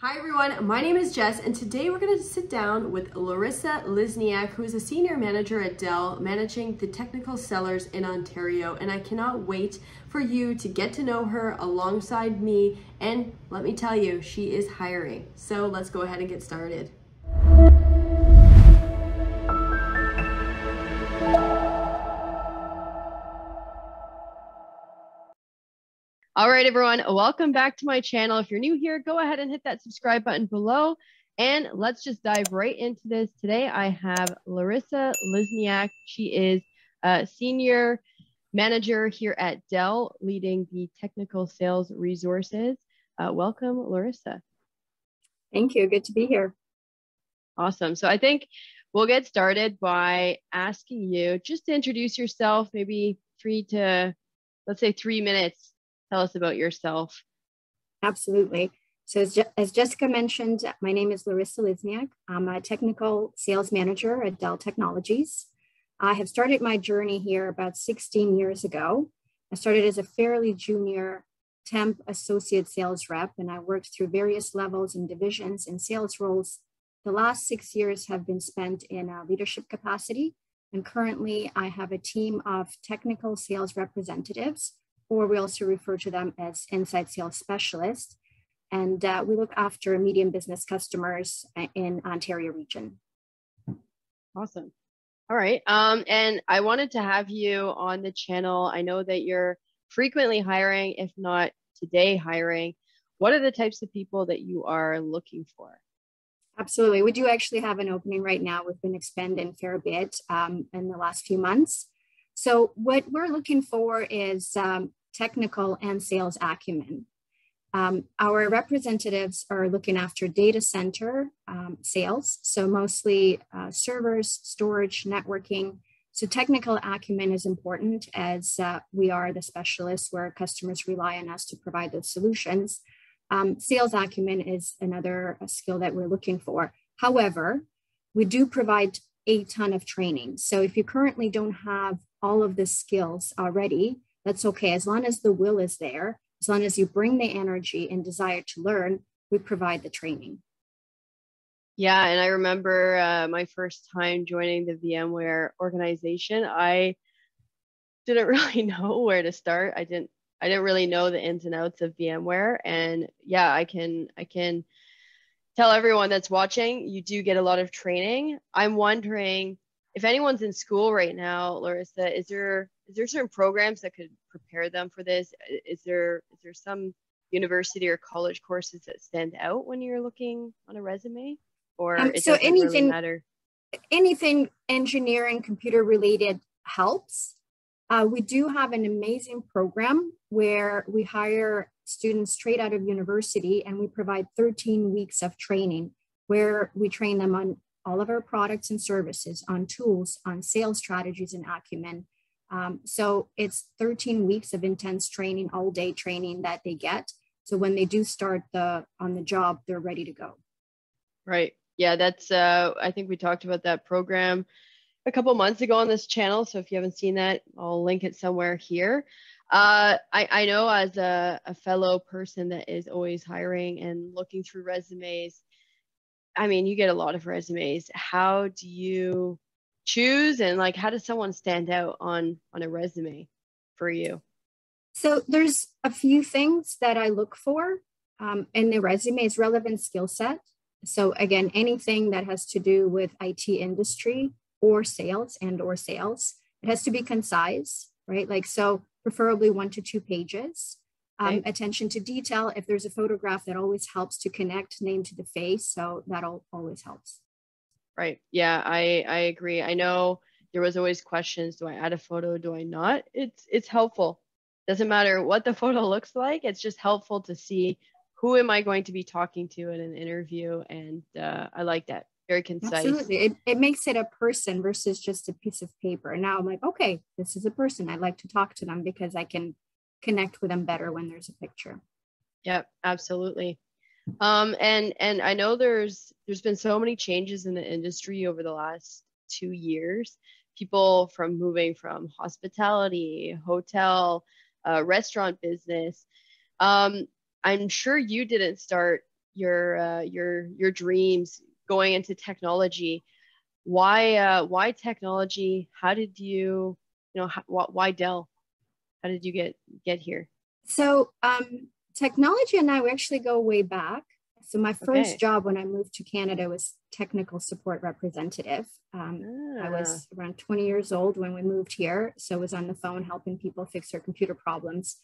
Hi everyone, my name is Jess and today we're going to sit down with Larysa Lizniak who is a senior manager at Dell managing the technical sellers in Ontario and I cannot wait for you to get to know her alongside me and let me tell you, she is hiring. So let's go ahead and get started. All right, everyone, welcome back to my channel. If you're new here, go ahead and hit that subscribe button below. And let's just dive right into this. Today, I have Larysa Lizniak. She is a senior manager here at Dell, leading the technical sales resources. Uh, welcome, Larysa. Thank you. Good to be here. Awesome. So I think we'll get started by asking you just to introduce yourself, maybe three to, let's say, three minutes Tell us about yourself. Absolutely. So as, Je as Jessica mentioned, my name is Larysa Lizniak. I'm a technical sales manager at Dell Technologies. I have started my journey here about 16 years ago. I started as a fairly junior temp associate sales rep, and I worked through various levels and divisions and sales roles. The last six years have been spent in a leadership capacity, and currently I have a team of technical sales representatives or we also refer to them as inside sales specialists. And uh, we look after medium business customers in Ontario region. Awesome. All right. Um, and I wanted to have you on the channel. I know that you're frequently hiring, if not today hiring. What are the types of people that you are looking for? Absolutely. We do actually have an opening right now. We've been expanding a fair bit um, in the last few months. So what we're looking for is um, technical and sales acumen. Um, our representatives are looking after data center um, sales, so mostly uh, servers, storage, networking. So technical acumen is important as uh, we are the specialists where customers rely on us to provide those solutions. Um, sales acumen is another uh, skill that we're looking for. However, we do provide a ton of training. So if you currently don't have all of the skills already, that's okay. As long as the will is there, as long as you bring the energy and desire to learn, we provide the training. Yeah, and I remember uh, my first time joining the VMware organization. I didn't really know where to start. I didn't. I didn't really know the ins and outs of VMware, and yeah, I can. I can tell everyone that's watching. You do get a lot of training. I'm wondering if anyone's in school right now, Larysa, is there is there certain programs that could prepare them for this? Is there is there some university or college courses that stand out when you're looking on a resume, or um, so anything really? Anything engineering, computer related helps. Uh, we do have an amazing program where we hire students straight out of university and we provide 13 weeks of training where we train them on all of our products and services, on tools, on sales strategies and acumen, um, so it's 13 weeks of intense training, all day training that they get. So when they do start the on the job, they're ready to go. Right. Yeah, that's uh, I think we talked about that program a couple months ago on this channel. So if you haven't seen that, I'll link it somewhere here. Uh, I, I know as a, a fellow person that is always hiring and looking through resumes, I mean, you get a lot of resumes. How do you choose and like how does someone stand out on on a resume for you? So there's a few things that i look for um, in the resume is relevant skill set. So again anything that has to do with IT industry or sales and or sales. It has to be concise right? Like so preferably one to two pages. Um, attention to detail. If there's a photograph that always helps to connect name to the face so that'll always helps Right. Yeah, I I agree. I know there was always questions, do I add a photo, do I not? It's it's helpful. Doesn't matter what the photo looks like. It's just helpful to see who am I going to be talking to in an interview and uh, I like that. Very concise. Absolutely. It, it makes it a person versus just a piece of paper. Now I'm like, okay, this is a person. I'd like to talk to them because I can connect with them better when there's a picture. Yep, absolutely. Um, and and I know there's there's been so many changes in the industry over the last two years. People from moving from hospitality, hotel, uh, restaurant business. Um, I'm sure you didn't start your uh, your your dreams going into technology. Why uh, why technology? How did you you know why Dell? How did you get get here? So um, technology and I we actually go way back. So my first okay. job when I moved to Canada was technical support representative. Um, ah. I was around 20 years old when we moved here, so I was on the phone helping people fix their computer problems.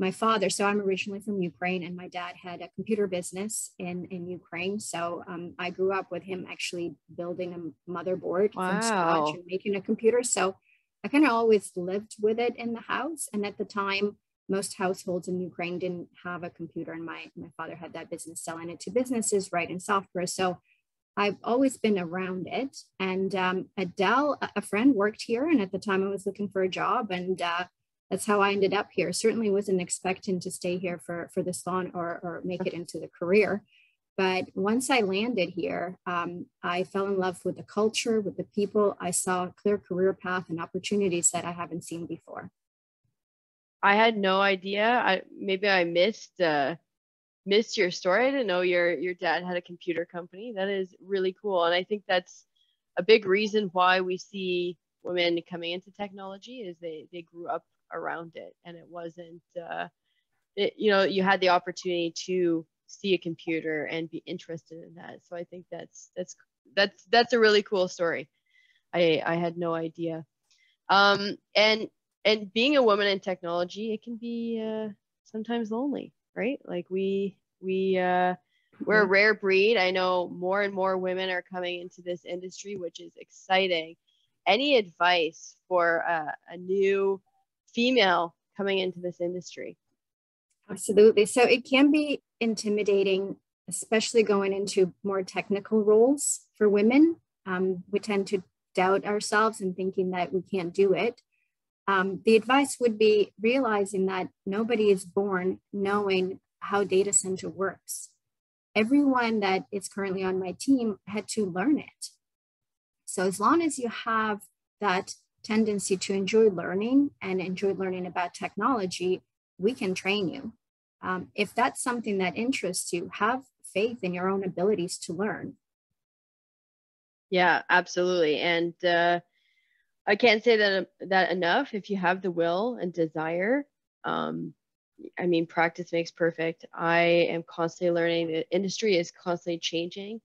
My father, so I'm originally from Ukraine, and my dad had a computer business in in Ukraine. So um, I grew up with him actually building a motherboard wow. from scratch and making a computer. So I kind of always lived with it in the house, and at the time most households in Ukraine didn't have a computer, and my my father had that business selling it to businesses, writing software. So I've always been around it. And um, at Dell, a friend, worked here, and at the time I was looking for a job, and uh, that's how I ended up here. Certainly wasn't expecting to stay here for for this long or or make it into the career. But once I landed here, um, I fell in love with the culture, with the people. I saw a clear career path and opportunities that I haven't seen before. I had no idea. I maybe I missed uh missed your story. I didn't know your your dad had a computer company. That is really cool. And I think that's a big reason why we see women coming into technology is they they grew up around it and it wasn't uh it, you know you had the opportunity to see a computer and be interested in that so i think that's that's that's that's a really cool story i i had no idea um and and being a woman in technology, it can be uh, sometimes lonely, right? Like we we uh, we're a mm-hmm. rare breed. I know more and more women are coming into this industry, which is exciting. Any advice for a, a new female coming into this industry? Absolutely. So it can be intimidating, especially going into more technical roles for women. Um, we tend to doubt ourselves and thinking that we can't do it. Um, the advice would be realizing that nobody is born knowing how data center works. Everyone that is currently on my team had to learn it. So as long as you have that tendency to enjoy learning and enjoy learning about technology, we can train you. Um, if that's something that interests you, have faith in your own abilities to learn. Yeah, absolutely. And uh, I can't say that that enough. If you have the will and desire, um, I mean, practice makes perfect. I am constantly learning. The industry is constantly changing,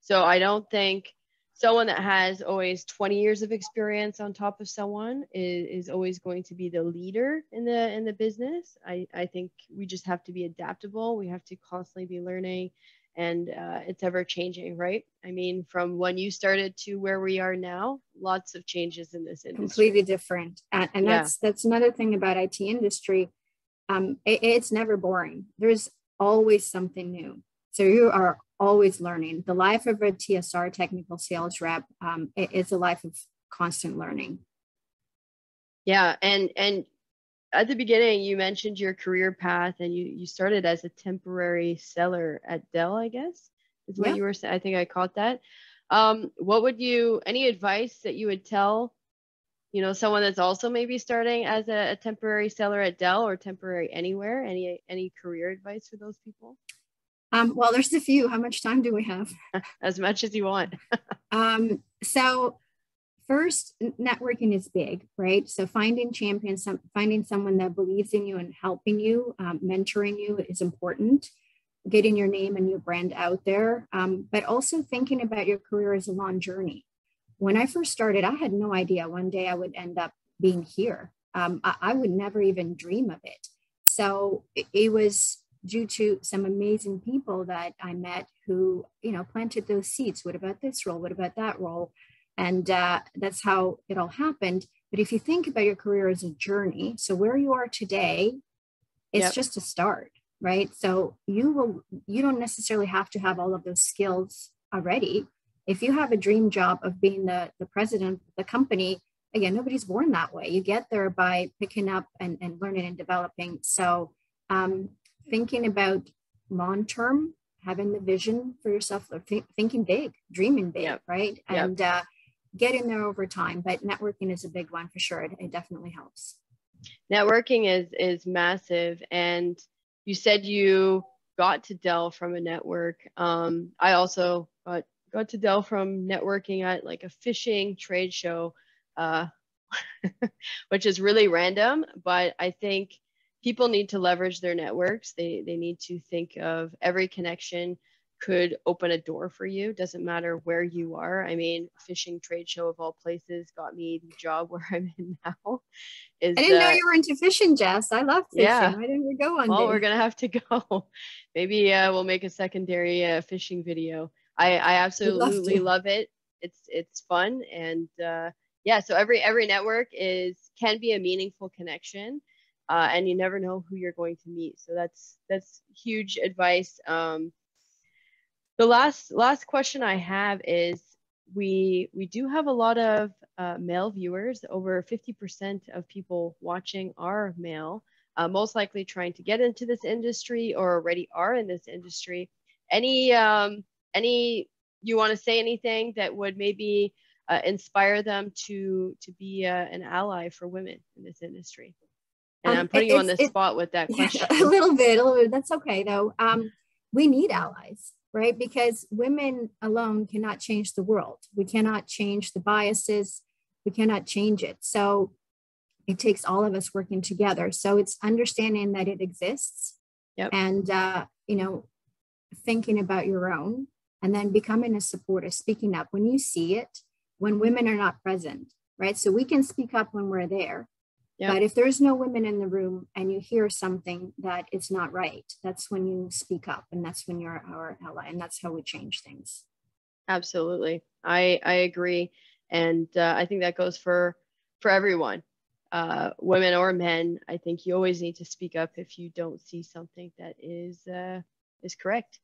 so I don't think someone that has always 20 years of experience on top of someone is, is always going to be the leader in the in the business. I, I think we just have to be adaptable. We have to constantly be learning and uh, it's ever changing, right? I mean, from when you started to where we are now, lots of changes in this industry. Completely different, and, and yeah. that's that's another thing about IT industry. Um, it, it's never boring. There's always something new, so you are always learning. The life of a TSR technical sales rep um, it, it's a life of constant learning. Yeah, and and at the beginning you mentioned your career path and you you started as a temporary seller at Dell, I guess. Is what yeah. you were saying. I think I caught that. Um, what would you any advice that you would tell, you know, someone that's also maybe starting as a, a temporary seller at Dell or temporary anywhere? Any any career advice for those people? Um, well, there's a few. How much time do we have? as much as you want. um, so first networking is big right? So finding champions some, finding someone that believes in you and helping you um, mentoring you is important. Getting your name and your brand out there um, but also thinking about your career as a long journey. When i first started i had no idea one day i would end up being here. Um, I, I, would never even dream of it. So it, it was due to some amazing people that i met who you know planted those seeds. What about this role? What about that role and uh, that's how it all happened. But if you think about your career as a journey, so where you are today, it's yep. just a start, right? So you will, you don't necessarily have to have all of those skills already. If you have a dream job of being the, the president of the company, again, nobody's born that way. You get there by picking up and, and learning and developing. So um, thinking about long term, having the vision for yourself, th- thinking big, dreaming big, yep. right? And yep. uh, get in there over time but networking is a big one for sure it, it definitely helps networking is is massive and you said you got to Dell from a network. Um, I also got got to Dell from networking at like a fishing trade show, uh, which is really random. But I think people need to leverage their networks. They they need to think of every connection could open a door for you. Doesn't matter where you are. I mean, fishing trade show of all places got me the job where I'm in now. Is, I didn't uh, know you were into fishing, Jess. I love fishing. Yeah. Why didn't we go one well, day? we're gonna have to go. Maybe uh, we'll make a secondary uh, fishing video. I, I absolutely love, love, it. It's it's fun and uh, yeah. So every every network is can be a meaningful connection. Uh, and you never know who you're going to meet. So that's that's huge advice. Um, the last last question I have is we we do have a lot of uh, male viewers. Over 50% of people watching are male, uh, most likely trying to get into this industry or already are in this industry. Any um, any you want to say anything that would maybe uh, inspire them to to be uh, an ally for women in this industry? And um, I'm putting you on the spot with that question. Yeah, a little bit, a little bit. That's okay though. Um, we need allies right? Because women alone cannot change the world. We cannot change the biases. We cannot change it. So it takes all of us working together. So it's understanding that it exists yep. and, uh, you know, thinking about your own and then becoming a supporter, speaking up when you see it, when women are not present, right? So we can speak up when we're there, Yep. But if there's no women in the room and you hear something that is not right, that's when you speak up and that's when you're our ally and that's how we change things. Absolutely. I, I agree. And uh, I think that goes for, for everyone, uh, women or men. I think you always need to speak up if you don't see something that is, uh, is correct.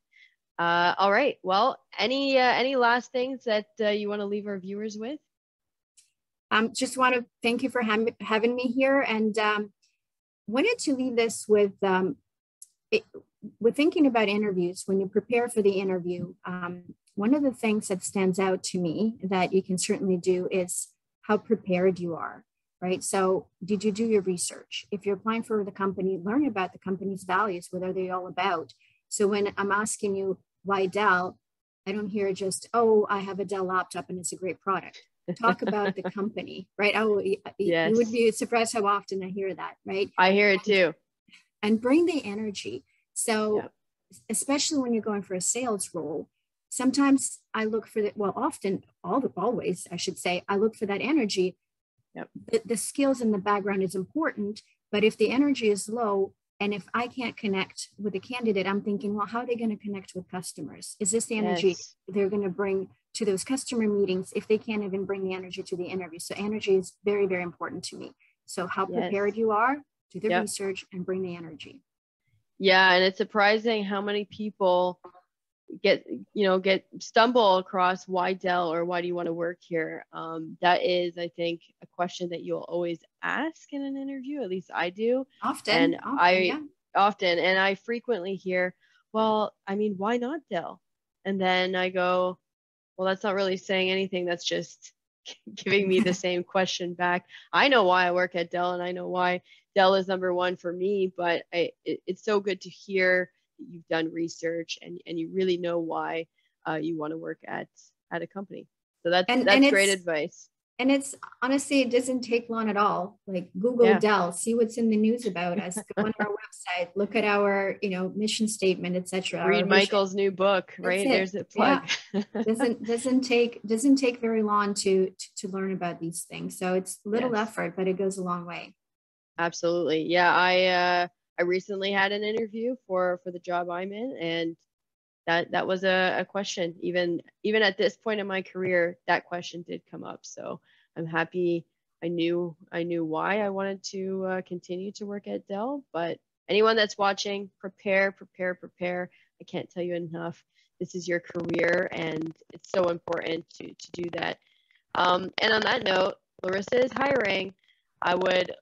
Uh, all right. Well, any, uh, any last things that uh, you want to leave our viewers with? Um, just want to thank you for ha having me here and um, wanted to leave this with um, it, with thinking about interviews when you prepare for the interview. Um, one of the things that stands out to me that you can certainly do is how prepared you are, right? So, did you do your research? If you're applying for the company, learn about the company's values. What are they all about? So, when I'm asking you why Dell, I don't hear just, oh, I have a Dell laptop and it's a great product talk about the company, right? Oh, yes. you would be surprised how often I hear that, right? I hear it too. And bring the energy. So, yep. especially when you're going for a sales role, sometimes I look for that. Well, often, all the, always, I should say, I look for that energy. Yep. The, the skills in the background is important, but if the energy is low, and if I can't connect with a candidate, I'm thinking, well, how are they going to connect with customers? Is this the energy yes. they're going to bring to those customer meetings if they can't even bring the energy to the interview. So energy is very, very important to me. So how yes. prepared you are, do the yep. research and bring the energy. Yeah, and it's surprising how many people get you know get stumble across why Dell or why do you want to work here. Um, that is, I think, a question that you'll always ask in an interview. At least I do. Often, and often, I yeah. often and I frequently hear, well, I mean, why not Dell? And then I go, well, that's not really saying anything. That's just giving me the same question back. I know why I work at Dell and I know why Dell is number one for me, but I, it, it's so good to hear that you've done research and, and you really know why uh, you want to work at, at a company. So that's, and, that's and great advice and it's honestly it doesn't take long at all. Like google yeah. dell see what's in the news about us. Go on our website look at our you know mission statement etc read michael's new book right? there's a plug. Yeah. doesn't doesn't take doesn't take very long to, to, to learn about these things. So it's little yes. effort but it goes a long way. Absolutely. Yeah i uh i recently had an interview for for the job i'm in and that that was a, a question. Even even at this point in my career that question did come up. So i'm happy i knew i knew why i wanted to uh, continue to work at dell. But anyone that's watching prepare prepare prepare. I can't tell you enough. This is your career and it's so important to to do that. Um, and on that note larysa is hiring. I would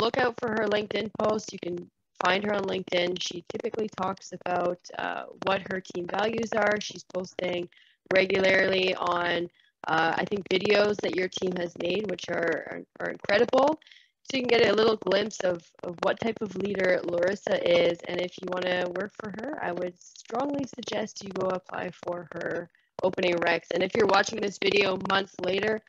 look out for her linkedin post you can find her on LinkedIn. She typically talks about uh, what her team values are. She's posting regularly on, uh, I think, videos that your team has made, which are, are incredible. so you can get a little glimpse of, of what type of leader Larysa is. And if you want to work for her, I would strongly suggest you go apply for her opening recs. And if you're watching this video months later,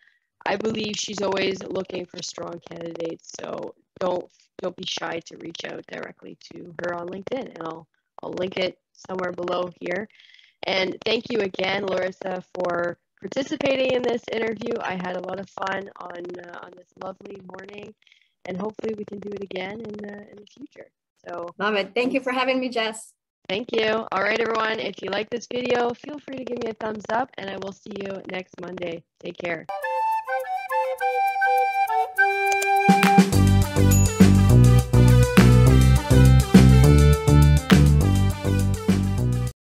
I believe she's always looking for strong candidates. So don't don't be shy to reach out directly to her on LinkedIn, and I'll I'll link it somewhere below here. And thank you again, Larysa, for participating in this interview. I had a lot of fun on uh, on this lovely morning, and hopefully we can do it again in the in the future. So love it. Thank you for having me, Jess. Thank you. All right, everyone. If you like this video, feel free to give me a thumbs up, and I will see you next Monday. Take care.